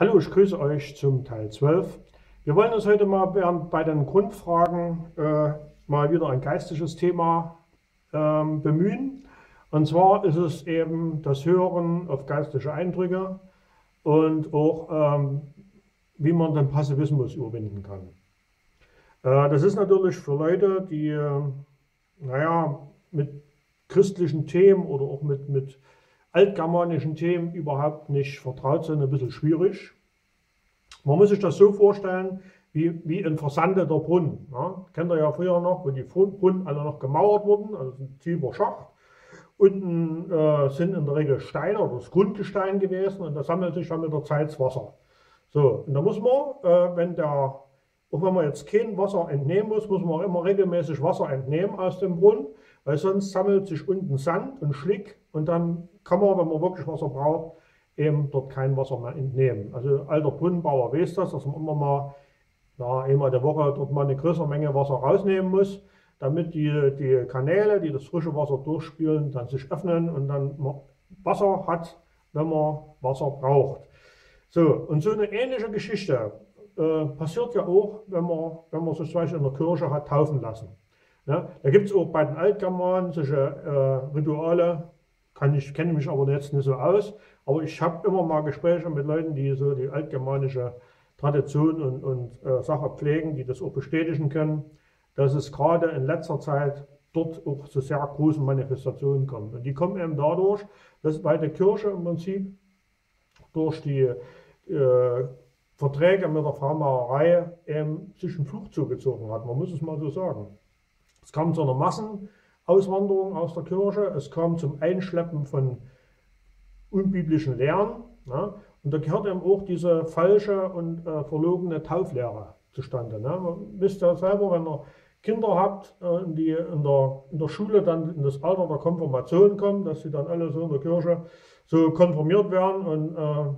Hallo, ich grüße euch zum Teil 12. Wir wollen uns heute mal bei den Grundfragen äh, mal wieder ein geistliches Thema ähm, bemühen. Und zwar ist es eben das Hören auf geistliche Eindrücke und auch, ähm, wie man den Passivismus überwinden kann. Äh, das ist natürlich für Leute, die, äh, naja, mit christlichen Themen oder auch mit, mit altgermanischen Themen überhaupt nicht vertraut sind, ein bisschen schwierig. Man muss sich das so vorstellen, wie, wie ein versandeter Brunnen. Ja, kennt ihr ja früher noch, wo die Brunnen alle noch gemauert wurden, also ein tiefer Schacht. Unten äh, sind in der Regel Steine oder das Grundgestein gewesen und da sammelt sich dann mit der Zeit das Wasser. So, und da muss man, äh, wenn der, auch wenn man jetzt kein Wasser entnehmen muss, muss man immer regelmäßig Wasser entnehmen aus dem Brunnen, weil sonst sammelt sich unten Sand und Schlick und dann kann man, wenn man wirklich Wasser braucht, eben dort kein Wasser mehr entnehmen. Also alter Brunnenbauer weiß das, dass man immer mal ja, einmal der Woche dort mal eine größere Menge Wasser rausnehmen muss, damit die, die Kanäle, die das frische Wasser durchspülen, dann sich öffnen und dann Wasser hat, wenn man Wasser braucht. So, und so eine ähnliche Geschichte äh, passiert ja auch, wenn man, wenn man sich zum Beispiel in der Kirche hat taufen lassen. Ja, da gibt es auch bei den Altgermanen solche äh, Rituale, kann ich, kenne mich aber jetzt nicht so aus, aber ich habe immer mal Gespräche mit Leuten, die so die altgermanische Tradition und, und äh, Sache pflegen, die das auch bestätigen können, dass es gerade in letzter Zeit dort auch zu sehr großen Manifestationen kommt. Und die kommen eben dadurch, dass bei der Kirche im Prinzip durch die äh, Verträge mit der Pharmaerei eben sich ein Fluch zugezogen hat. Man muss es mal so sagen. Es kam zu einer Massenauswanderung aus der Kirche, es kam zum Einschleppen von unbiblischen Lehren. Ne? Und da gehört eben auch diese falsche und äh, verlogene Tauflehre zustande. Ne? Man wisst ja selber, wenn ihr Kinder habt, äh, die in der, in der Schule dann in das Alter der Konfirmation kommen, dass sie dann alle so in der Kirche so konfirmiert werden und äh,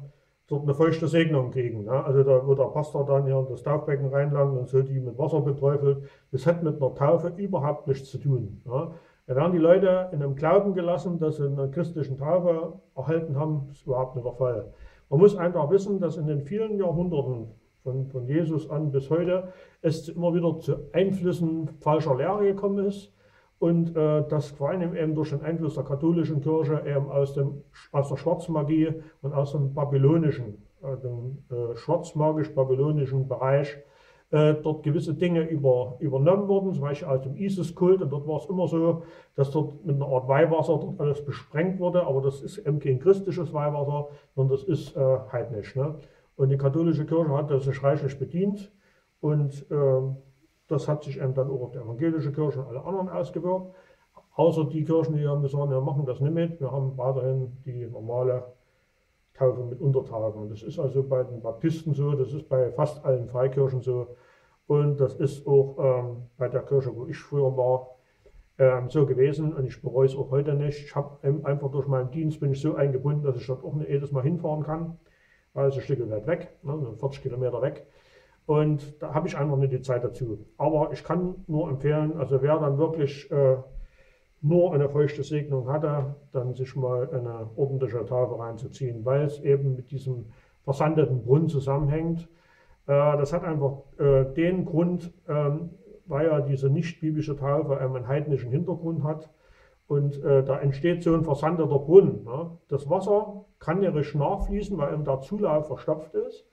dort eine feuchte Segnung kriegen. Ne? Also da, wo der Pastor dann hier in das Taufbecken reinlangt und so die mit Wasser beträufelt, das hat mit einer Taufe überhaupt nichts zu tun. Ne? Da werden die Leute in einem Glauben gelassen, dass sie eine christliche Taufe erhalten haben, das ist überhaupt nicht der Fall. Man muss einfach wissen, dass in den vielen Jahrhunderten von, von Jesus an bis heute es immer wieder zu Einflüssen falscher Lehre gekommen ist und äh, dass vor allem eben durch den Einfluss der katholischen Kirche eben aus, dem, aus der Schwarzmagie und aus dem babylonischen, äh, dem äh, schwarzmagisch-babylonischen Bereich äh, dort gewisse Dinge über, übernommen wurden, zum Beispiel aus dem Isis-Kult. Und dort war es immer so, dass dort mit einer Art Weihwasser dort alles besprengt wurde. Aber das ist eben kein christliches Weihwasser, sondern das ist äh, heidnisch. Ne? Und die katholische Kirche hat das sich reichlich bedient. Und äh, das hat sich eben dann auch auf die evangelische Kirche und alle anderen ausgewirkt. Außer die Kirchen, die haben gesagt, wir machen das nicht mit. Wir haben weiterhin die normale Taufe mit Untertagen. Das ist also bei den Baptisten so, das ist bei fast allen Freikirchen so und das ist auch ähm, bei der Kirche, wo ich früher war, ähm, so gewesen und ich bereue es auch heute nicht. Ich habe einfach durch meinen Dienst bin ich so eingebunden, dass ich dort auch nicht jedes Mal hinfahren kann, weil es ein Stück weit weg, ne, 40 Kilometer weg. Und da habe ich einfach nicht die Zeit dazu. Aber ich kann nur empfehlen, also wer dann wirklich äh, nur eine feuchte Segnung hatte, dann sich mal eine ordentliche Taufe reinzuziehen, weil es eben mit diesem versandeten Brunnen zusammenhängt. Äh, das hat einfach äh, den Grund, ähm, weil ja diese nicht-biblische Taufe einen heidnischen Hintergrund hat. Und äh, da entsteht so ein versandeter Brunnen. Das Wasser kann nicht nachfließen, weil eben der Zulauf verstopft ist.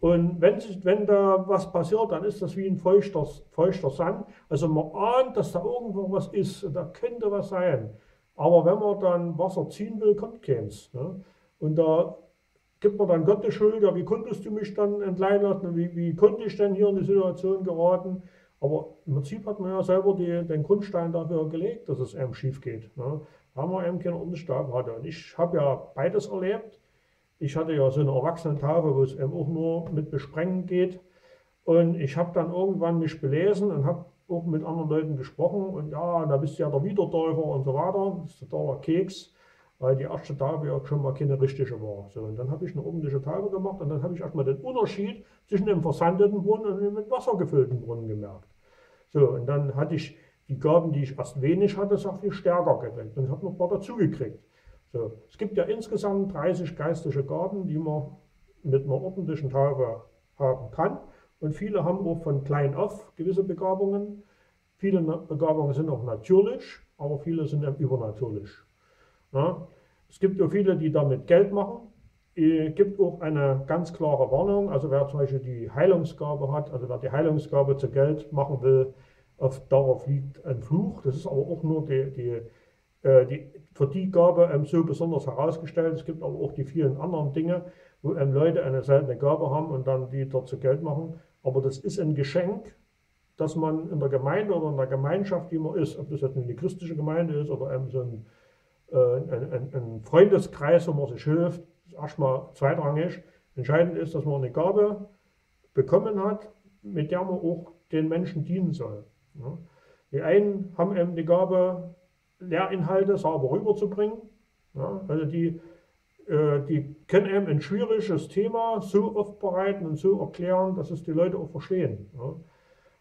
Und wenn, wenn da was passiert, dann ist das wie ein feuchter, feuchter Sand. Also man ahnt, dass da irgendwo was ist, da könnte was sein. Aber wenn man dann Wasser ziehen will, kommt keins. Ne? Und da gibt man dann Gott die Schuld, ja, wie konntest du mich dann entleihen lassen, wie, wie konnte ich denn hier in die Situation geraten? Aber im Prinzip hat man ja selber die, den Grundstein dafür gelegt, dass es einem schief geht. Ne? Da haben wir eben keine Unterstab hatte. Und ich habe ja beides erlebt. Ich hatte ja so eine Erwachsenentafel, wo es eben auch nur mit Besprengen geht. Und ich habe dann irgendwann mich belesen und habe auch mit anderen Leuten gesprochen. Und ja, da bist du ja der Wiedertäufer und so weiter. Das ist totaler Keks, weil die erste Tafel ja schon mal keine richtige war. So, und dann habe ich eine ordentliche Tafel gemacht und dann habe ich erstmal den Unterschied zwischen dem versandeten Brunnen und dem mit Wasser gefüllten Brunnen gemerkt. So, und dann hatte ich die Gaben, die ich erst wenig hatte, sehr viel stärker geweckt und habe noch ein paar dazugekriegt. So, es gibt ja insgesamt 30 geistliche Gaben, die man mit einer ordentlichen Taufe haben kann. Und viele haben auch von klein auf gewisse Begabungen. Viele Begabungen sind auch natürlich, aber viele sind übernatürlich. Ja. Es gibt auch viele, die damit Geld machen. Es gibt auch eine ganz klare Warnung. Also wer zum Beispiel die Heilungsgabe hat, also wer die Heilungsgabe zu Geld machen will, auf, darauf liegt ein Fluch. Das ist aber auch nur die, die, äh, die für die Gabe ähm, so besonders herausgestellt. Es gibt aber auch die vielen anderen Dinge, wo ähm, Leute eine seltene Gabe haben und dann die dort zu Geld machen. Aber das ist ein Geschenk, dass man in der Gemeinde oder in der Gemeinschaft, die man ist, ob das jetzt eine christliche Gemeinde ist oder eben so ein, äh, ein, ein, ein Freundeskreis, wo man sich hilft, ist erstmal zweitrangig. Entscheidend ist, dass man eine Gabe bekommen hat, mit der man auch den Menschen dienen soll. Ja. Die einen haben eben die Gabe, Lehrinhalte sauber rüberzubringen. Ja, also die, äh, die können eben ein schwieriges Thema so aufbereiten und so erklären, dass es die Leute auch verstehen. Ja.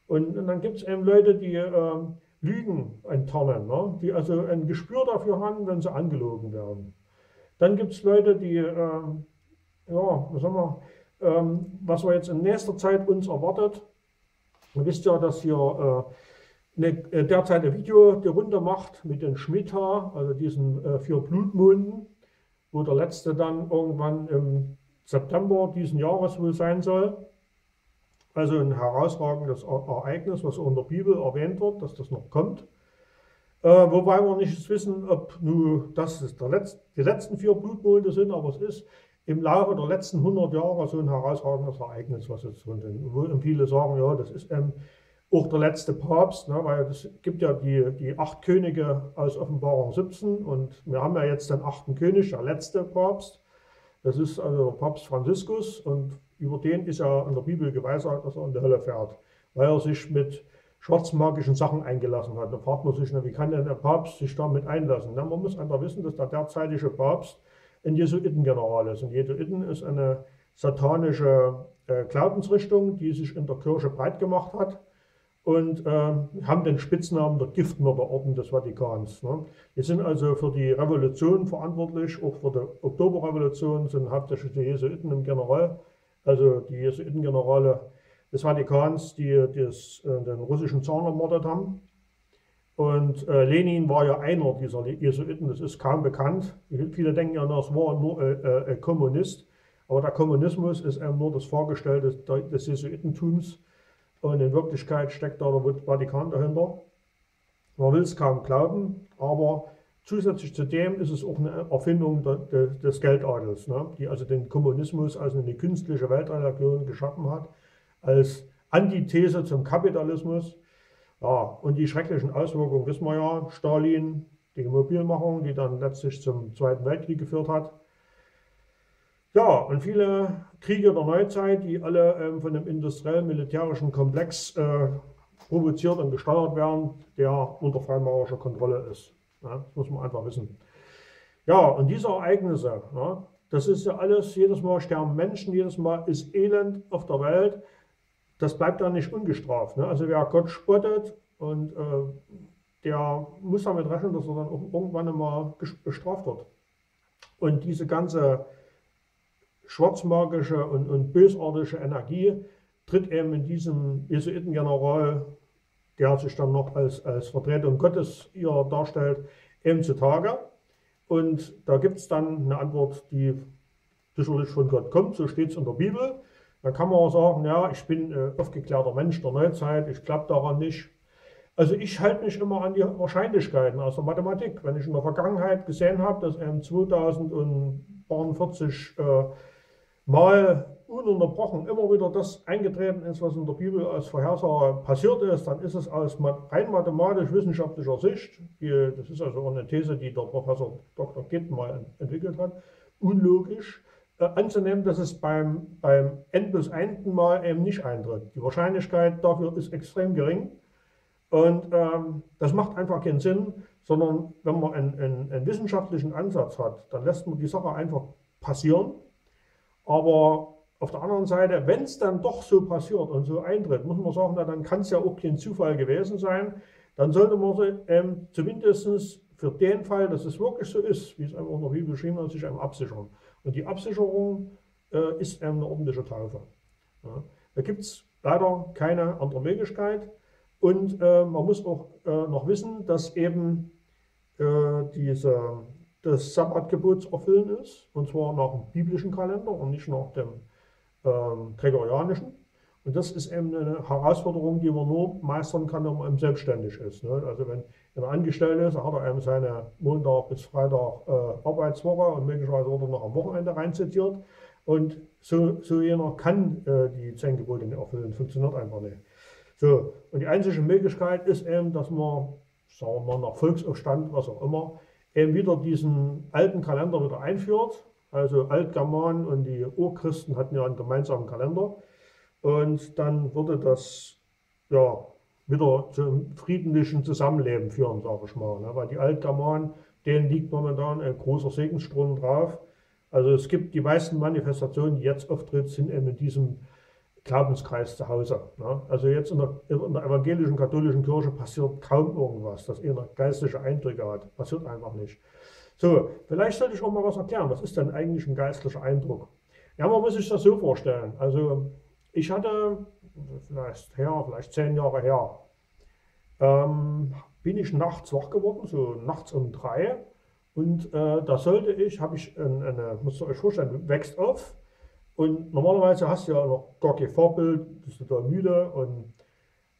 Und, und, dann gibt es eben Leute, die äh, Lügen enttarnen, ne? die also ein Gespür dafür haben, wenn sie angelogen werden. Dann gibt es Leute, die, äh, ja, was, haben wir, ähm, was wir jetzt in nächster Zeit uns erwartet, Ihr wisst ja, dass hier äh, eine, äh, derzeit ein Video die Runde macht mit den Schmidta, also diesen äh, vier Blutmonden, wo der letzte dann irgendwann im September diesen Jahres wohl sein soll. Also ein herausragendes Ereignis, was auch in der Bibel erwähnt wird, dass das noch kommt. Äh, wobei wir nicht wissen, ob nun das Letz-, die letzten vier Blutmonde sind, aber es ist im Laufe der letzten 100 Jahre so ein herausragendes Ereignis, was jetzt von den, wo viele sagen, ja, das ist ähm, auch der letzte Papst, ne, weil es gibt ja die, die acht Könige aus Offenbarung 17 und wir haben ja jetzt den achten König, der letzte Papst. Das ist also Papst Franziskus und über den ist ja in der Bibel geweissagt, dass er in die Hölle fährt, weil er sich mit schwarzmagischen Sachen eingelassen hat. Da fragt man sich, na, wie kann denn der Papst sich damit einlassen? Na, man muss einfach wissen, dass der derzeitige Papst ein Jesuitengeneral ist. Und Jesuiten ist eine satanische äh, Glaubensrichtung, die sich in der Kirche breit gemacht hat und äh, haben den Spitznamen der Giftmörderorden des Vatikans. Ne? Die sind also für die Revolution verantwortlich, auch für die Oktoberrevolution sind hauptsächlich die Jesuiten im General, also die Jesuitengenerale des Vatikans, die, die das, äh, den russischen Zahn ermordet haben. Und äh, Lenin war ja einer dieser Jesuiten, das ist kaum bekannt. Viele denken ja, das war nur äh, äh, Kommunist. Aber der Kommunismus ist eben nur das Vorgestell des, des Jesuitentums. Und in Wirklichkeit steckt da der Vatikan dahinter. Man will es kaum glauben, aber zusätzlich zu dem ist es auch eine Erfindung de, de, des Geldadels, ne? die also den Kommunismus als eine künstliche Weltreligion geschaffen hat, als Antithese zum Kapitalismus ja, und die schrecklichen Auswirkungen wissen wir ja. Stalin, die Mobilmachung, die dann letztlich zum Zweiten Weltkrieg geführt hat. Ja, und viele Kriege der Neuzeit, die alle ähm, von dem industriell-militärischen Komplex äh, provoziert und gesteuert werden, der unter freimaurerischer Kontrolle ist. Ja, das muss man einfach wissen. Ja, und diese Ereignisse, ja, das ist ja alles, jedes Mal sterben Menschen, jedes Mal ist Elend auf der Welt das bleibt dann nicht ungestraft. Ne? Also wer Gott spottet und äh, der muss damit rechnen, dass er dann auch irgendwann einmal bestraft wird. Und diese ganze schwarzmagische und, und bösartige Energie tritt eben in diesem Jesuitengeneral, der sich dann noch als, als Vertretung Gottes hier darstellt, eben zutage. Und da gibt es dann eine Antwort, die sicherlich von Gott kommt, so steht es in der Bibel. Da kann man auch sagen, ja, ich bin äh, aufgeklärter Mensch der Neuzeit, ich glaube daran nicht. Also ich halte mich immer an die Wahrscheinlichkeiten aus der Mathematik. Wenn ich in der Vergangenheit gesehen habe, dass ähm, 2040 äh, Mal ununterbrochen immer wieder das eingetreten ist, was in der Bibel als Vorhersage passiert ist, dann ist es aus rein mathematisch-wissenschaftlicher Sicht, die, das ist also eine These, die der Professor Dr. Gitt mal entwickelt hat, unlogisch äh, anzunehmen, dass es beim, beim N plus 1. Mal eben nicht eintritt. Die Wahrscheinlichkeit dafür ist extrem gering. Und ähm, das macht einfach keinen Sinn, sondern wenn man einen, einen, einen, wissenschaftlichen Ansatz hat, dann lässt man die Sache einfach passieren. Aber auf der anderen Seite, wenn es dann doch so passiert und so eintritt, muss man sagen, na, dann kann es ja auch kein Zufall gewesen sein. Dann sollte man ähm, zumindest für den Fall, dass es wirklich so ist, wie es einfach in der Bibel beschrieben ist, sich einem absichern. Und die Absicherung äh, ist eine ordentliche Taufe. Ja. Da gibt es leider keine andere Möglichkeit. Und äh, man muss auch äh, noch wissen, dass eben äh, diese, das Sabbatgebot zu erfüllen ist, und zwar nach dem biblischen Kalender und nicht nach dem ähm, gregorianischen. Und das ist eben eine Herausforderung, die man nur meistern kann, wenn man eben selbstständig ist. Ne? Also wenn er angestellt ist, hat er eben seine Montag bis Freitag äh, Arbeitswoche und möglicherweise wird er noch am Wochenende reinzitiert. Und so, so jener kann äh, die zehn Gebote nicht erfüllen, funktioniert einfach nicht. So, und die einzige Möglichkeit ist eben, dass man, sagen wir mal, nach Volksaufstand, was auch immer, eben wieder diesen alten Kalender wieder einführt. Also Altgermanen und die Urchristen hatten ja einen gemeinsamen Kalender. Und dann würde das ja, wieder zum friedlichen Zusammenleben führen, sage ich mal. Ne? Weil die Altgermanen, denen liegt momentan ein großer Segensstrom drauf. Also es gibt die meisten Manifestationen, die jetzt auftreten, sind eben in diesem Glaubenskreis zu Hause. Ne? Also jetzt in der, in der, evangelischen katholischen Kirche passiert kaum irgendwas, das eher geistliche Eindrücke hat. Passiert einfach nicht. So, vielleicht sollte ich auch mal was erklären. Was ist denn eigentlich ein geistlicher Eindruck? Ja, man muss sich das so vorstellen. Also ich hatte, vielleicht her, vielleicht zehn Jahre her, ähm, bin ich nachts wach geworden, so nachts um drei. Und äh, da sollte ich, habe ich eine, eine, müsst euch vorstellen, wächst auf. Und normalerweise hast du ja noch gar kein Vorbild, bist da müde. Und,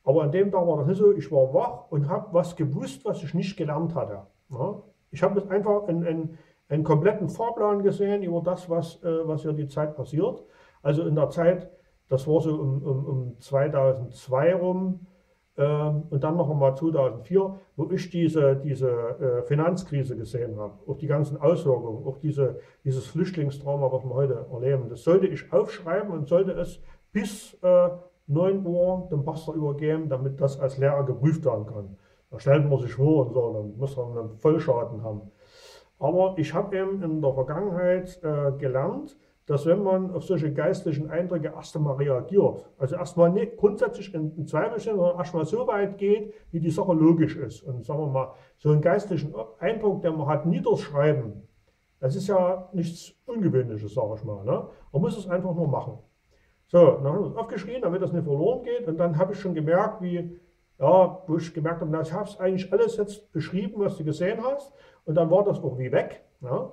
aber an dem Tag war das nicht so, ich war wach und habe was gewusst, was ich nicht gelernt hatte. Ja? Ich habe einfach einen, einen, einen, kompletten Fahrplan gesehen über das, was, äh, was hier die Zeit passiert. Also in der Zeit das war so um, um, um 2002 rum und dann noch einmal 2004, wo ich diese, diese äh, Finanzkrise gesehen habe, auch die ganzen Auswirkungen, auch diese, dieses Flüchtlingsdrama, was wir heute erleben. Das sollte ich aufschreiben und sollte es bis äh, 9 Uhr dem Pastor übergeben, damit das als Lehrer geprüft werden kann. Da stellt man sich vor und so, dann muss man einen Vollschaden haben. Aber ich habe eben in der Vergangenheit äh, gelernt, dass wenn man auf solche geistlichen Eindrücke erst einmal reagiert, also erstmal nicht grundsätzlich in, in Zweifel stehen, sondern erstmal so weit geht, wie die Sache logisch ist. Und sagen wir mal, so einen geistlichen Eindruck, den man hat, niederschreiben, das ist ja nichts Ungewöhnliches, sage ich mal. Ne? Man muss es einfach nur machen. So, dann haben wir es aufgeschrieben, damit das nicht verloren geht. Und dann habe ich schon gemerkt, wie, ja, wo ich gemerkt habe, ich habe es eigentlich alles jetzt beschrieben, was du gesehen hast. Und dann war das auch wie weg. Ja?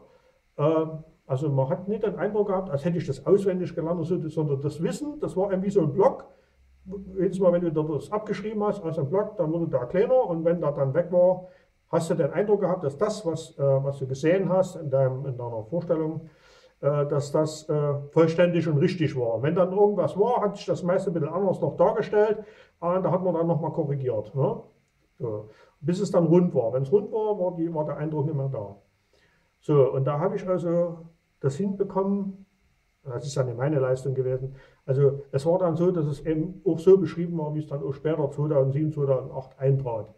Ähm, also man hat nicht den Eindruck gehabt, als hätte ich das auswendig gelernt, sondern das Wissen, das war wie so ein Block. Jedes Mal, wenn du das abgeschrieben hast aus einem Block, dann wurde der kleiner und wenn der dann weg war, hast du den Eindruck gehabt, dass das, was, äh, was du gesehen hast in, deinem, in deiner Vorstellung, äh, dass das äh, vollständig und richtig war. Wenn dann irgendwas war, hat sich das meiste ein bisschen anders noch dargestellt und da hat man dann nochmal korrigiert. Ne? So. Bis es dann rund war. Wenn es rund war, war, die, war der Eindruck nicht mehr da. So, und da habe ich also das hinbekommen. Das ist ja nicht meine Leistung gewesen. Also es war dann so, dass es eben auch so beschrieben war, wie es dann auch später 2007, 2008 eintrat.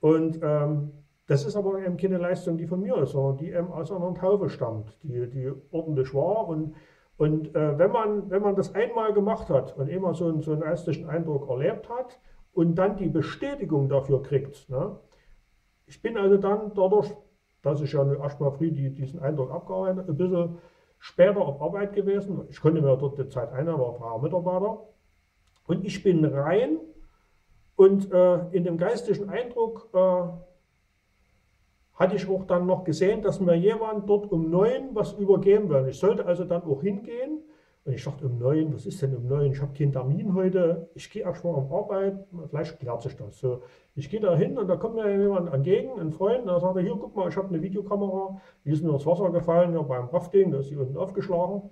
Und ähm, das ist aber eben keine Leistung, die von mir ist, sondern die eben aus einer Taufe stammt, die, die ordentlich war. Und, und äh, wenn, man, wenn man das einmal gemacht hat und immer so einen, so einen geistlichen Eindruck erlebt hat und dann die Bestätigung dafür kriegt, ne? ich bin also dann dadurch dass ich ja erstmal früh die, diesen Eindruck abgearbeitet ein bisschen später auf Arbeit gewesen. Ich konnte mir dort die Zeit ein, war freier Mitarbeiter. Und ich bin rein und äh, in dem geistigen Eindruck äh, hatte ich auch dann noch gesehen, dass mir jemand dort um neun was übergeben will. Ich sollte also dann auch hingehen und ich dachte, um neun, was ist denn um neun? Ich habe keinen Termin heute, ich gehe erst mal auf Arbeit, vielleicht klärt sich das. So, ich gehe da hin und da kommt mir jemand entgegen, ein Freund, und da sagt er, hier, guck mal, ich habe eine Videokamera, die ist mir ins Wasser gefallen, ja, beim Rafting, da ist sie unten aufgeschlagen.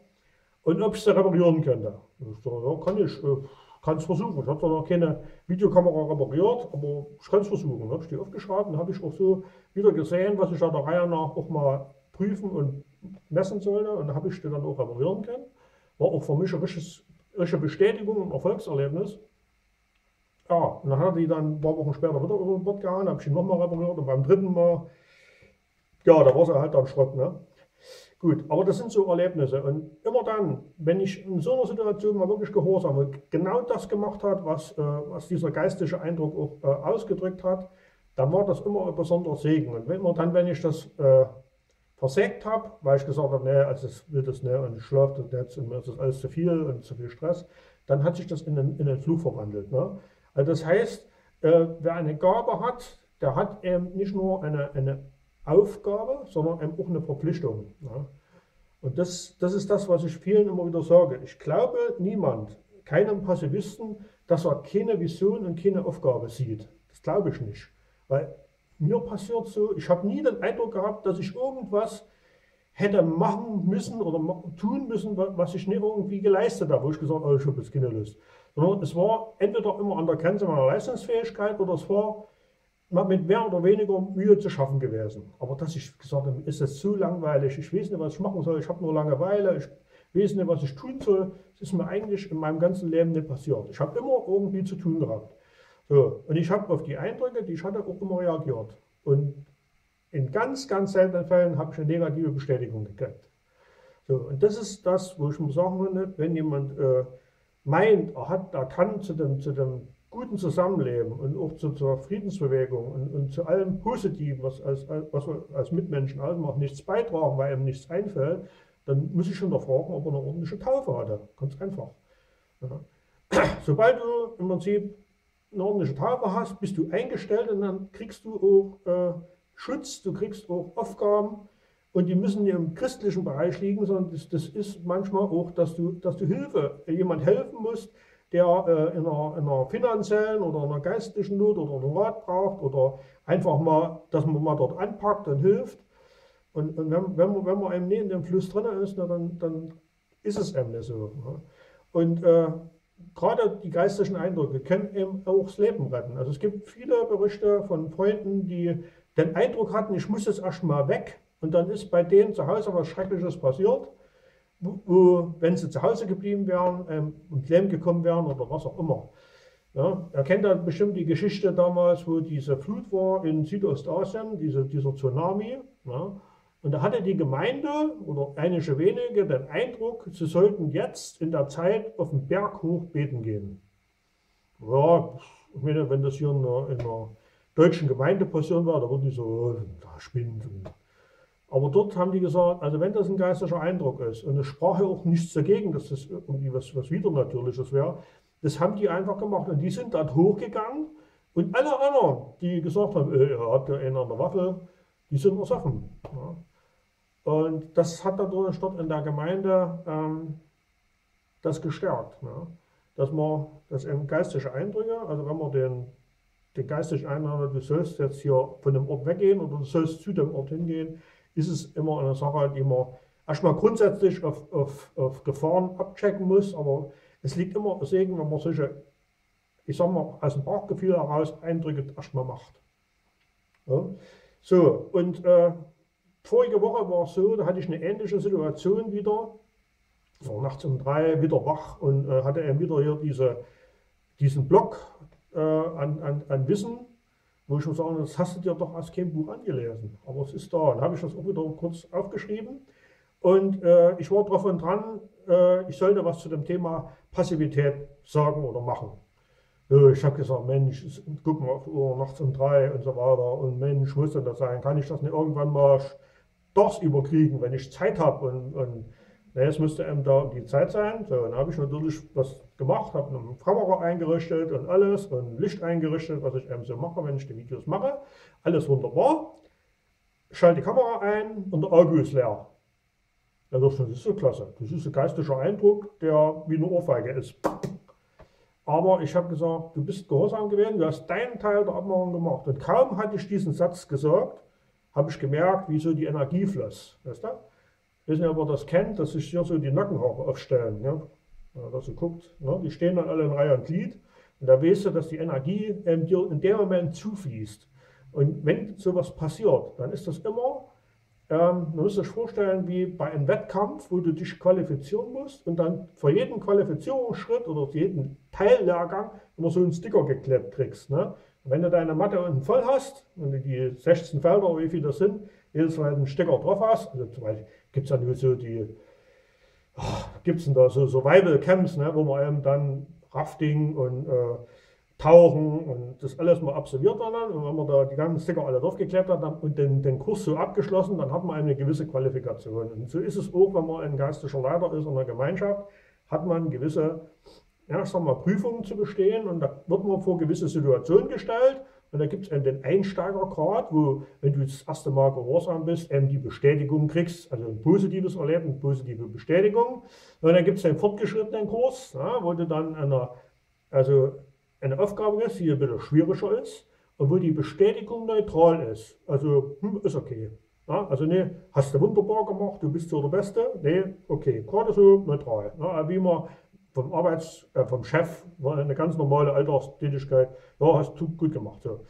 Und ob ich sie reparieren könnte. Ich sage, ja, kann ich, äh, kann es versuchen. Ich habe zwar noch keine Videokamera repariert, aber ich kann es versuchen. Dann habe ich die aufgeschraubt und habe ich auch so wieder gesehen, was ich da der Reihe nach auch mal prüfen und messen sollte. Und habe ich die dann auch reparieren können. War auch für mich eine richtige Bestätigung und Erfolgserlebnis. Ja, und dann hat er die dann ein paar Wochen später wieder über Bord gehauen, habe ich ihn nochmal repariert und beim dritten Mal, ja, da war sie halt dann Schrott. Ne? Gut, aber das sind so Erlebnisse. Und immer dann, wenn ich in so einer Situation mal wirklich gehorsam genau das gemacht hat, was, äh, was dieser geistige Eindruck auch äh, ausgedrückt hat, dann war das immer ein besonderer Segen. Und immer dann, wenn ich das äh, versägt habe, weil ich gesagt habe, nee, also ich will das nicht und ich schlafe das jetzt und mir ist das alles zu viel und zu viel Stress, dann hat sich das in den, in den Fluch verwandelt. Ne? Also das heißt, äh, wer eine Gabe hat, der hat eben nicht nur eine, eine Aufgabe, sondern eben auch eine Verpflichtung. Ne? Und das, das ist das, was ich vielen immer wieder sage. Ich glaube niemand, keinem Passivisten, dass er keine Vision und keine Aufgabe sieht. Das glaube ich nicht. Weil mir passiert so, ich habe nie den Eindruck gehabt, dass ich irgendwas hätte machen müssen oder tun müssen, was ich nicht irgendwie geleistet habe, wo ich gesagt habe, oh, ich habe jetzt keine Lust. Sondern es war entweder immer an der Grenze meiner Leistungsfähigkeit oder es war mit mehr oder weniger Mühe zu schaffen gewesen. Aber dass ich gesagt habe, ist es zu langweilig, ich weiß nicht, was ich machen soll, ich habe nur Langeweile, ich weiß nicht, was ich tun soll, das ist mir eigentlich in meinem ganzen Leben nicht passiert. Ich habe immer irgendwie zu tun gehabt. So, und ich habe auf die Eindrücke, die ich hatte, auch immer reagiert. Und in ganz, ganz seltenen Fällen habe ich eine negative Bestätigung gekriegt. So, und das ist das, wo ich mir sagen würde, wenn jemand äh, meint, er, hat, er kann zu dem, zu dem guten Zusammenleben und auch zu, zur Friedensbewegung und, und, zu allem Positiven, was, als, was wir als Mitmenschen ausmachen, nichts beitragen, weil ihm nichts einfällt, dann muss ich schon da fragen, ob er eine ordentliche Taufe hatte. Ganz einfach. Ja. Sobald du im Prinzip eine ordentliche Taufe hast, bist du eingestellt und dann kriegst du auch äh, Schutz, du kriegst auch Aufgaben und die müssen nicht im christlichen Bereich liegen, sondern das, das ist manchmal auch, dass du, dass du Hilfe, jemand helfen musst, der äh, in, einer, in, einer, finanziellen oder einer geistlichen Not oder einen Rat braucht oder einfach mal, dass man mal dort anpackt und hilft. Und, und wenn, wenn, man, wenn man einem nicht in dem Fluss drin ist, na, dann, dann ist es eben nicht so. Ne? Und äh, gerade die geistlichen Eindrücke können eben auch das Leben retten. Also es gibt viele Berichte von Freunden, die den Eindruck hatten, ich muss jetzt erstmal weg. Und dann ist bei denen zu Hause was Schreckliches passiert, wo, wo wenn sie zu Hause geblieben wären, ähm, und Leben gekommen wären oder was auch immer. Ja, er kennt dann bestimmt die Geschichte damals, wo diese Flut war in Südostasien, diese, dieser Tsunami. Ja, und da hatte die Gemeinde oder einige wenige den Eindruck, sie sollten jetzt in der Zeit auf den Berg hoch beten gehen. Ja, ich meine, wenn das hier in einer, in einer deutschen Gemeinde passieren war, da würden die so, oh, da spinnt. Aber dort haben die gesagt, also wenn das ein geistlicher Eindruck ist, und es sprach ja auch nichts dagegen, dass das irgendwie was, was Widernatürliches wäre, das haben die einfach gemacht. Und die sind dort hochgegangen und alle anderen, die gesagt haben, äh, ihr habt ja einer eine Waffe, die sind ersoffen. Ja. Und das hat dadurch dort in der Gemeinde ähm, das gestärkt. Ne? Dass man, das eben geistige Eindrücke, also wenn man den, den geistigen Eindruck, du sollst jetzt hier von dem Ort weggehen oder du sollst zu dem Ort hingehen, ist es immer eine Sache, die man erstmal grundsätzlich auf, auf, auf Gefahren abchecken muss, aber es liegt immer Segen, wenn man solche, ich sag mal, aus dem Bauchgefühl heraus Eindrücke erstmal macht. Ja? So, und äh, Vorige Woche war es so, da hatte ich eine ähnliche Situation wieder. War nachts um drei wieder wach und äh, hatte eben wieder hier diese, diesen Block äh, an, an, an Wissen, wo ich schon sagen, das hast du dir doch als kein Buch angelesen. Aber es ist da. Dann habe ich das auch wieder kurz aufgeschrieben. Und äh, ich war drauf und dran, äh, ich sollte was zu dem Thema Passivität sagen oder machen. Ich habe gesagt, Mensch, guck mal auf die Uhr, nachts um drei und so weiter. Und Mensch, muss denn das sein? Kann ich das nicht irgendwann mal das überkriegen, wenn ich Zeit habe. Und, und na, es müsste eben da die Zeit sein. So, dann habe ich natürlich was gemacht, habe eine Kamera eingerichtet und alles und Licht eingerichtet, was ich eben so mache, wenn ich die Videos mache. Alles wunderbar. Schalte die Kamera ein und der Akku ist leer. Das ist so klasse. Das ist ein geistiger Eindruck, der wie eine Ohrfeige ist. Aber ich habe gesagt, du bist gehorsam gewesen, du hast deinen Teil der Abmachung gemacht. Und kaum hatte ich diesen Satz gesagt, habe ich gemerkt, wie so die Energie floss. Weißt du? Ich weiß ob ihr das kennt, dass sich hier so die Nackenhaare aufstellen. Ja? Wenn ihr das so guckt, ne? die stehen dann alle in Reihe und Glied. Und da weißt du, dass die Energie dir in dem Moment zufließt. Und wenn sowas passiert, dann ist das immer, ähm, man muss sich vorstellen, wie bei einem Wettkampf, wo du dich qualifizieren musst und dann für jeden Qualifizierungsschritt oder jeden Teillehrgang immer so einen Sticker geklebt kriegst. Ne? Wenn du deine Matte unten voll hast, wenn du die 16 Felder, wie viele das sind, jedes Mal einen Stecker drauf hast, also zum Beispiel gibt es dann so die, oh, gibt es denn da so Survival Camps, ne, wo man eben dann Rafting und äh, tauchen und das alles mal absolviert dann. Und wenn man da die ganzen Sticker alle draufgeklebt hat und den, den Kurs so abgeschlossen, dann hat man eine gewisse Qualifikation. Und so ist es auch, wenn man ein geistlicher Leiter ist in einer Gemeinschaft, hat man gewisse ja, sagen wir, Prüfungen zu bestehen und da wird man vor gewisse Situationen gestellt und da gibt es den Einsteigergrad, wo, wenn du das erste Mal gehorsam bist, eben die Bestätigung kriegst, also ein positives Erleben, positive Bestätigung. Und dann gibt es den fortgeschrittenen Kurs, ja, wo du dann eine, also eine Aufgabe ist, die ein bisschen schwieriger ist und wo die Bestätigung neutral ist. Also, hm, ist okay. Ja, also, nee, hast du wunderbar gemacht, du bist so der Beste. Nee, okay, gerade so neutral. Ja, wie man vom Arbeits-, äh, vom Chef, eine ganz normale Alltagstätigkeit. Ja, hast du gut gemacht. So.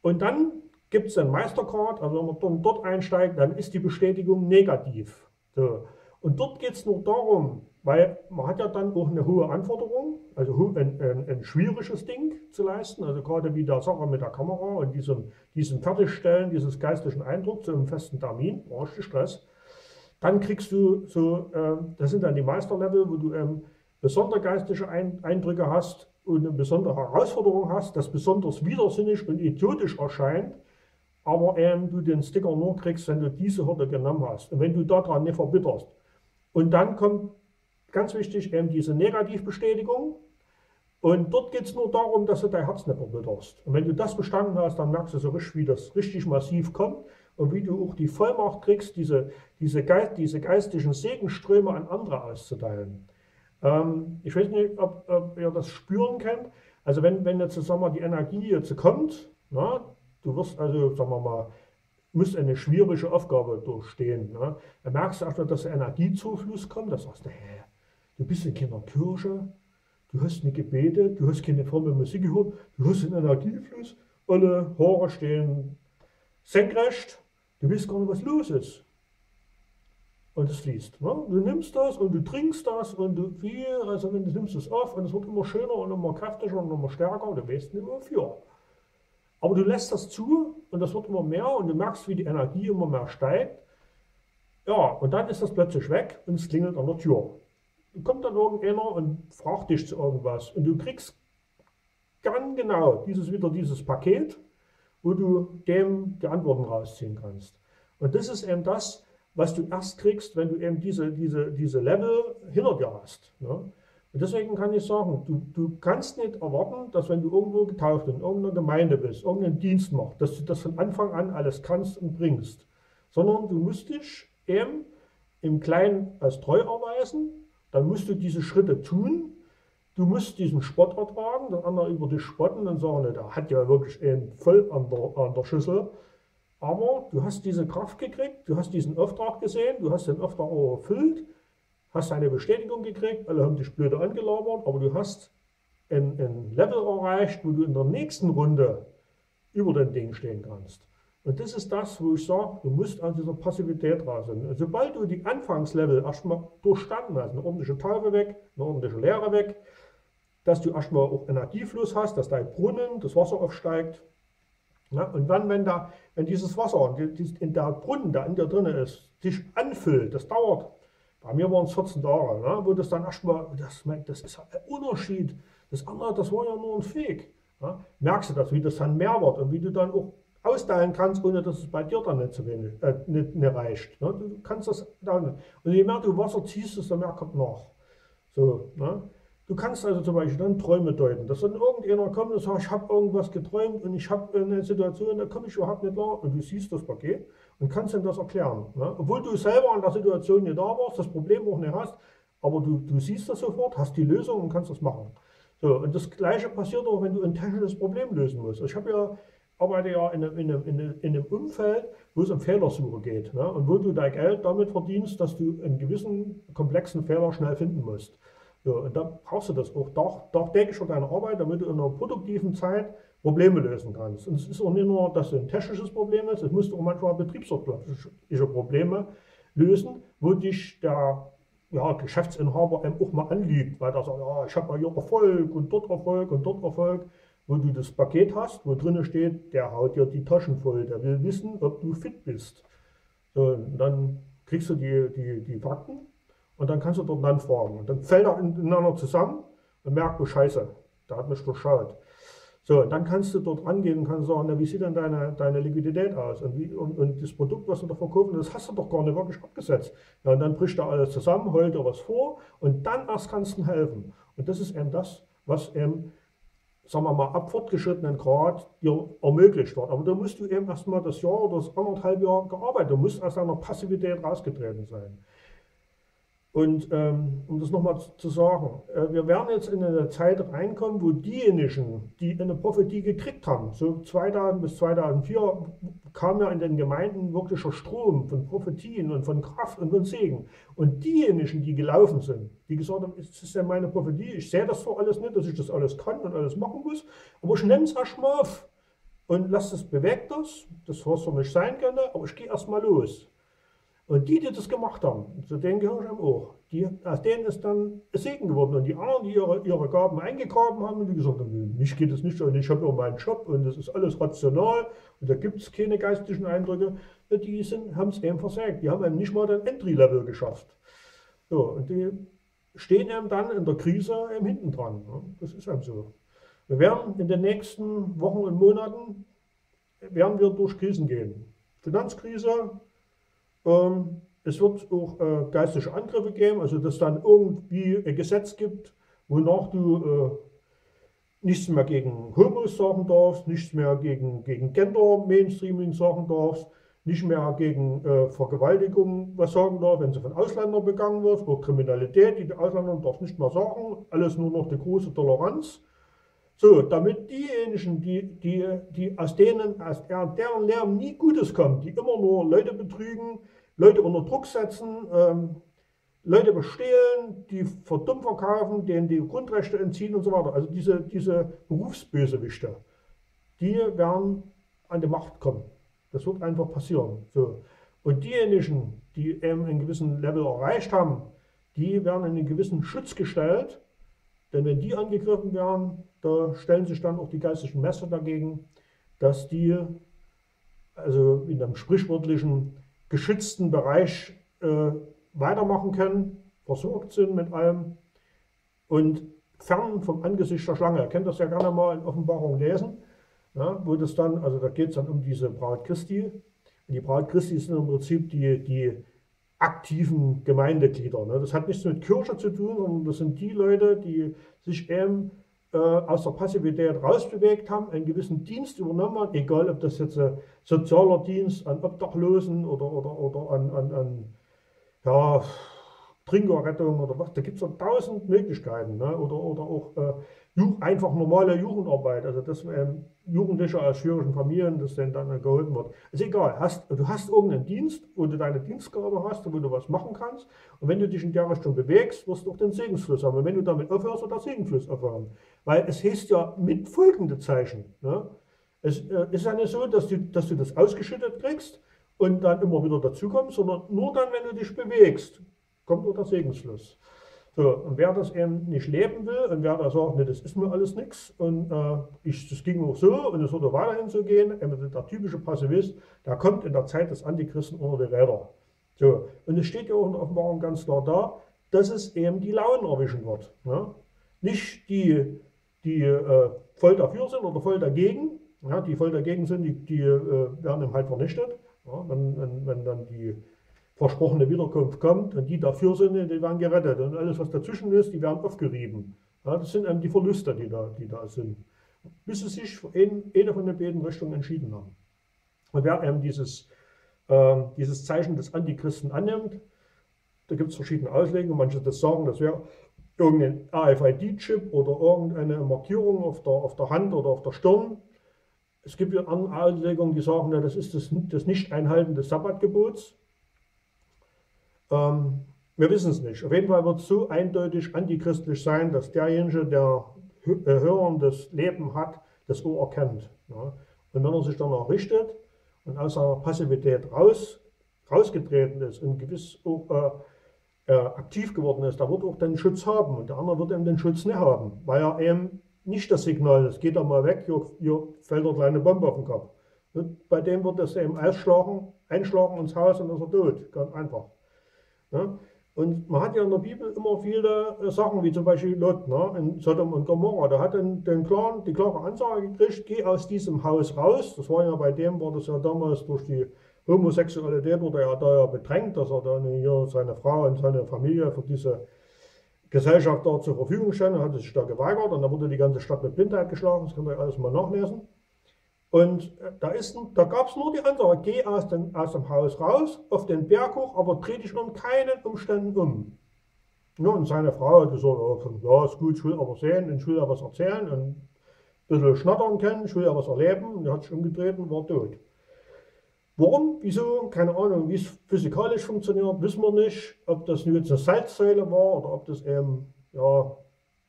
Und dann gibt es einen Meistercard, also wenn man dort einsteigt, dann ist die Bestätigung negativ. So. Und dort geht es nur darum, weil man hat ja dann auch eine hohe Anforderung, also ein, ein, ein, schwieriges Ding zu leisten, also gerade wie der Sache mit der Kamera und diesem, diesem Fertigstellen dieses geistlichen Eindrucks zu einem festen Termin, brauchst du Stress. Dann kriegst du so, äh, das sind dann die Meisterlevel, wo du ähm, besondere geistige Eindrücke hast und eine besondere Herausforderung hast, das besonders widersinnig und idiotisch erscheint, aber ähm, du den Sticker nur kriegst, wenn du diese Hürde genommen hast und wenn du daran nicht verbitterst. Und dann kommt ganz wichtig eben diese Negativbestätigung. Und dort geht es nur darum, dass du dein Herz nicht verbitterst. Und wenn du das bestanden hast, dann merkst du so richtig, wie das richtig massiv kommt und wie du auch die Vollmacht kriegst, diese, diese, Geist, diese geistigen Segenströme an andere auszuteilen. Ähm, ich weiß nicht, ob, ob, ihr das spüren könnt. Also wenn, wenn jetzt sagen wir, die Energie jetzt kommt, na, du wirst also, sagen wir mal, musst eine schwierige Aufgabe durchstehen. Ne? Dann merkst du erstmal, dass der Energiezufluss kommt. Da sagst du, hä, du bist in keiner Kirche, du hast nicht gebetet, du hast keine fromme Musik gehört, du hast einen Energiefluss, alle Haare stehen senkrecht, du weißt gar nicht, was los ist und es fließt. Ne? Du nimmst das und du trinkst das und du viel, also wenn du nimmst es auf und es wird immer schöner und immer kräftiger und immer stärker und du weißt nicht wofür. Aber du lässt das zu und das wird immer mehr und du merkst, wie die Energie immer mehr steigt. Ja, und dann ist das plötzlich weg und es klingelt an der Tür. Kommt dann irgendeiner und fragt dich zu irgendwas und du kriegst ganz genau dieses wieder dieses Paket, wo du dem die Antworten rausziehen kannst. Und das ist eben das, was du erst kriegst, wenn du eben diese, diese, diese Level hinter dir hast. Ne? Und deswegen kann ich sagen, du, du kannst nicht erwarten, dass wenn du irgendwo getauft in irgendeiner Gemeinde bist, irgendeinen Dienst machst, dass du das von Anfang an alles kannst und bringst. Sondern du musst dich eben im Kleinen als treu erweisen, dann musst du diese Schritte tun, du musst diesen Spott ertragen, der andere über dich spotten und sagen, der hat ja wirklich einen voll an der, an der Schüssel. Aber du hast diese Kraft gekriegt, du hast diesen Auftrag gesehen, du hast den Auftrag auch erfüllt, hast eine Bestätigung gekriegt, alle haben dich blöde angelabert, aber du hast ein, ein Level erreicht, wo du in der nächsten Runde über den Ding stehen kannst. Und das ist das, wo ich sage, du musst aus dieser Passivität raus. sobald du die Anfangslevel erstmal durchstanden hast, eine ordentliche Taufe weg, eine ordentliche Lehre weg, dass du erstmal auch Energiefluss hast, dass dein Brunnen, das Wasser aufsteigt, ja, und dann, wenn, da, wenn dieses Wasser in der Brunnen, der in dir drin ist, sich anfüllt, das dauert, bei mir waren es 14 Tage, ne, wo das dann erstmal, das, das ist ein Unterschied. Das andere, das war ja nur ein Fake. Ja, merkst du das, wie das dann mehr wird und wie du dann auch austeilen kannst, ohne dass es bei dir dann nicht, so wenig, äh, nicht, nicht reicht. Ne? Du kannst das dann, und je mehr du Wasser ziehst, desto mehr kommt nach. So, ne? Du kannst also zum Beispiel dann Träume deuten, dass dann irgendjemand kommt und sagt, ich habe irgendwas geträumt und ich habe eine Situation, da komme ich überhaupt nicht klar und du siehst das Paket und kannst ihm das erklären. Ne? Obwohl du selber an der Situation nicht da warst, das Problem auch nicht hast, aber du, du siehst das sofort, hast die Lösung und kannst das machen. So, und das Gleiche passiert auch, wenn du ein technisches Problem lösen musst. Ich habe ja, arbeite ja in einem, in, einem, in einem Umfeld, wo es um Fehlersuche geht ne? und wo du dein Geld damit verdienst, dass du einen gewissen komplexen Fehler schnell finden musst. Ja, und da brauchst du das auch tagtäglich von deiner Arbeit, damit du in einer produktiven Zeit Probleme lösen kannst. Und es ist auch nicht nur, dass es ein technisches Problem ist, es musst auch manchmal betriebswirtschaftliche Probleme lösen, wo dich der ja, Geschäftsinhaber eben auch mal anliegt, weil er sagt, ja, ich habe mal hier Erfolg und dort Erfolg und dort Erfolg, wo du das Paket hast, wo drinnen steht, der haut dir die Taschen voll, der will wissen, ob du fit bist. So, dann kriegst du die, die, die Fakten und dann kannst du dort dann fragen. Und dann fällt er ineinander zusammen und merkt, oh Scheiße, da hat mich durchschaut. So, dann kannst du dort rangehen und kannst sagen, na, wie sieht denn deine, deine Liquidität aus? Und, wie, und, und das Produkt, was du da verkaufen, das hast du doch gar nicht wirklich abgesetzt. Ja, und dann bricht da alles zusammen, heult dir was vor und dann erst kannst du helfen. Und das ist eben das, was eben, sagen wir mal, ab fortgeschrittenen Grad dir ermöglicht wird. Aber da musst du eben erstmal das Jahr oder das anderthalb Jahr gearbeitet. Du musst aus deiner Passivität rausgetreten sein. Und ähm, um das nochmal zu sagen, äh, wir werden jetzt in eine Zeit reinkommen, wo diejenigen, die eine Prophetie gekriegt haben, so 2000 bis 2004 kam ja in den Gemeinden wirklicher Strom von Prophetien und von Kraft und von Segen. Und diejenigen, die gelaufen sind, die gesagt haben, es ist ja meine Prophetie, ich sehe das zwar alles nicht, dass ich das alles kann und alles machen muss, aber ich nehme es erstmal auf und lasse es bewegt das, das was für mich sein könnte, aber ich gehe erstmal los. Und die, die das gemacht haben, zu denen gehöre ich auch, die, aus denen ist dann Segen geworden. Und die anderen, die ihre, ihre Gaben eingegraben haben, die gesagt haben, mich geht es nicht, und ich habe ja meinen Job und das ist alles rational und da gibt es keine geistlichen Eindrücke, die haben es eben versagt. Die haben eben nicht mal den Entry-Level geschafft. So, und die stehen eben dann in der Krise eben hinten dran. Das ist eben so. Wir werden in den nächsten Wochen und Monaten werden wir durch Krisen gehen. Finanzkrise, ähm, es wird auch äh, geistige Angriffe geben, also dass dann irgendwie ein Gesetz gibt, wonach du äh, nichts mehr gegen Homos sagen darfst, nichts mehr gegen, gegen Gender-Mainstreaming sagen darfst, nicht mehr gegen äh, Vergewaltigung was sagen darf, wenn sie von Ausländern begangen wird, oder Kriminalität, die die Ausländer darf nicht mehr sagen, alles nur noch die große Toleranz. So, damit diejenigen, die, die, die aus denen, aus deren Lärm nie Gutes kommt, die immer nur Leute betrügen, Leute unter Druck setzen, ähm, Leute bestehlen, die für verkaufen, denen die Grundrechte entziehen und so weiter. Also diese, diese Berufsbösewichte, die werden an die Macht kommen. Das wird einfach passieren. So. Und diejenigen, die eben einen gewissen Level erreicht haben, die werden in einen gewissen Schutz gestellt. Denn wenn die angegriffen werden, da stellen sich dann auch die geistlichen Messer dagegen, dass die, also in einem sprichwörtlichen geschützten Bereich äh, weitermachen können, versorgt sind mit allem und fern vom Angesicht der Schlange. Ihr könnt das ja gerne mal in Offenbarung lesen, ja, wo das dann, also da geht es dann um diese Braut Christi. Und die Braut Christi sind im Prinzip die, die aktiven Gemeindeglieder. Ne? Das hat nichts mit Kirche zu tun, sondern das sind die Leute, die sich eben äh, aus der Passivität rausbewegt haben, einen gewissen Dienst übernommen haben, egal ob das jetzt ein sozialer Dienst an Obdachlosen oder, oder, oder an, an, an ja, Trinkerrettung oder was, da gibt es ja tausend Möglichkeiten. Ne? Oder, oder auch äh, einfach normale Jugendarbeit, also dass ähm, Jugendliche aus syrischen Familien, das denen dann geholfen wird. Ist egal, hast, du hast irgendeinen Dienst, wo du deine Dienstgabe hast, wo du was machen kannst. Und wenn du dich in der Richtung bewegst, wirst du auch den Segensfluss haben. Und wenn du damit aufhörst, wird der Segensfluss aufhören. Weil es heißt ja mit folgende Zeichen. Ne? Es äh, ist ja nicht so, dass du, dass du das ausgeschüttet kriegst und dann immer wieder dazukommst, sondern nur dann, wenn du dich bewegst, kommt auch der Segensfluss. So, und wer das eben nicht leben will und wer da sagt, nee, das ist mir alles nichts und äh, ich, das ging auch so und es auch weiterhin so gehen, der typische Passivist, der kommt in der Zeit des Antichristen unter die Räder. So, und es steht ja auch in der Offenbarung ganz klar da, dass es eben die Lauen erwischen wird. Ne? Nicht die, die äh, voll dafür sind oder voll dagegen, ja, die voll dagegen sind, die, die äh, werden eben halt vernichtet. Ja, wenn, wenn, wenn dann die versprochene Wiederkunft kommt und die dafür sind, die werden gerettet. Und alles, was dazwischen ist, die werden aufgerieben. Ja, das sind eben die Verluste, die da, die da sind. Bis sie sich für eine von den beiden Richtungen entschieden haben. Und wer eben dieses, äh, dieses Zeichen des Antichristen annimmt, da gibt es verschiedene Auslegungen. Manche das sagen, das wäre irgendein RFID-Chip oder irgendeine Markierung auf der, auf der Hand oder auf der Stirn. Es gibt ja andere Auslegungen, die sagen, das ist das, das Nicht-Einhalten des Sabbatgebots. Ähm, wir wissen es nicht. Auf jeden Fall wird es so eindeutig antichristlich sein, dass derjenige, der äh, hörendes Leben hat, das auch erkennt. Ja. Und wenn er sich danach richtet und aus seiner Passivität raus, rausgetreten ist und gewiss auch äh, äh, aktiv geworden ist, da wird auch den Schutz haben und der andere wird eben den Schutz nicht haben, weil er eben nicht das Signal ist, geht er mal weg, hier, hier fällt eine kleine Bombe auf den Kopf. Und bei dem wird das eben ausschlagen, einschlagen ins Haus und ist er tot, ganz einfach. Ja? Und man hat ja in der Bibel immer viele äh, Sachen, wie zum Beispiel Lot ne, in Sodom und Gomorra. Da hat den, den klaren, die klare Ansage gekriegt, geh aus diesem Haus raus. Das war ja bei dem, war das ja damals durch die Homosexualität, wurde er da ja bedrängt, dass er dann hier seine Frau und seine Familie für diese Gesellschaft da zur Verfügung stellen. Er hat sich da geweigert und dann wurde die ganze Stadt mit Blindheit geschlagen. Das könnt ihr alles mal nachlesen. Und äh, da, da gab es nur die Ansage, geh aus dem, aus dem Haus raus, auf den Berg hoch, aber dreh dich unter keinen Umständen um. Ja, und seine Frau hat gesagt, ja, ist gut, ich will aber sehen, ich will ja was erzählen und ein bisschen schnattern können, ich will ja was erleben. Und er hat sich umgedreht und war tot. Warum? Wieso? Keine Ahnung. Wie es physikalisch funktioniert, wissen wir nicht. Ob das nur jetzt eine Salzsäule war oder ob das eben ja,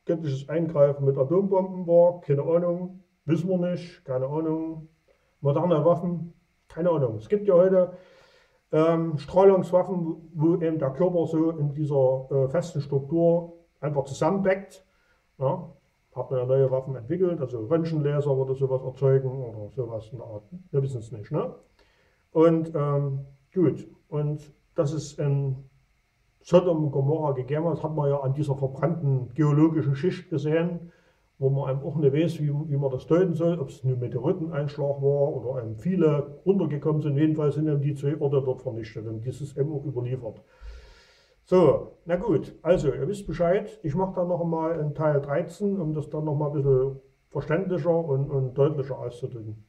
göttliches Eingreifen mit Atombomben war, keine Ahnung. Wissen wir nicht, keine Ahnung. Moderne Waffen, keine Ahnung. Es gibt ja heute ähm, Strahlungswaffen, wo eben der Körper so in dieser äh, festen Struktur einfach zusammenbackt. Ja, hat man ja neue Waffen entwickelt, also Röntgenlaser würde sowas erzeugen oder sowas in der Art. Wir wissen es nicht. Ne? Und ähm, gut, und das ist in Sodom und Gomorra gegeben hat, hat man ja an dieser verbrannten geologischen Schicht gesehen wo man einem auch nicht weiß, wie, wie man das deuten soll, ob es ein Meteoriteneinschlag war oder einem viele runtergekommen sind. Jedenfalls sind eben die zwei Orte dort vernichtet und dieses eben auch überliefert. So, na gut, also ihr wisst Bescheid. Ich mache dann noch einmal in Teil 13, um das dann noch mal ein bisschen verständlicher und, und deutlicher auszudrücken.